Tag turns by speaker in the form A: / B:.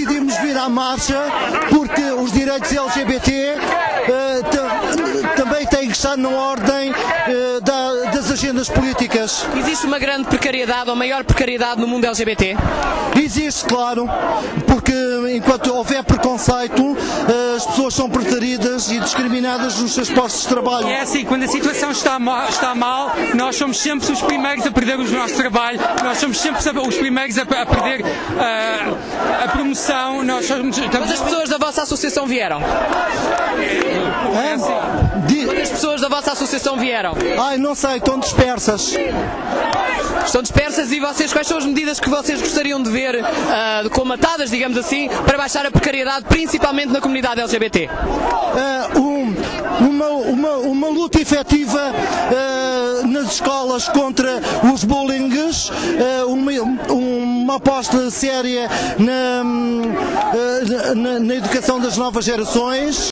A: decidimos vir à marcha porque os direitos LGBT eh, ta- também têm que estar na ordem eh, da- das agendas políticas.
B: Existe uma grande precariedade, ou maior precariedade no mundo LGBT?
A: Existe, claro, porque enquanto houver preconceito, eh, as pessoas são preteridas e discriminadas nos seus postos de trabalho.
C: É assim, quando a situação está mal, está mal, nós somos sempre os primeiros a perder o nosso trabalho, nós somos sempre os primeiros a, a perder ah, a promoção, nós somos...
B: Quantas pessoas da vossa associação vieram?
A: Hã? Di-
B: Quantas pessoas da vossa associação vieram?
A: Ai, não sei, estão dispersas.
B: Estão dispersas e vocês, quais são as medidas que vocês gostariam de ver ah, comatadas, digamos assim, para baixar a precariedade, principalmente na comunidade LGBT?
A: Eh, um- uma, uma, uma luta efetiva eh, nas escolas contra os bullings, eh, uma, uma aposta séria na, na- na educação das novas gerações.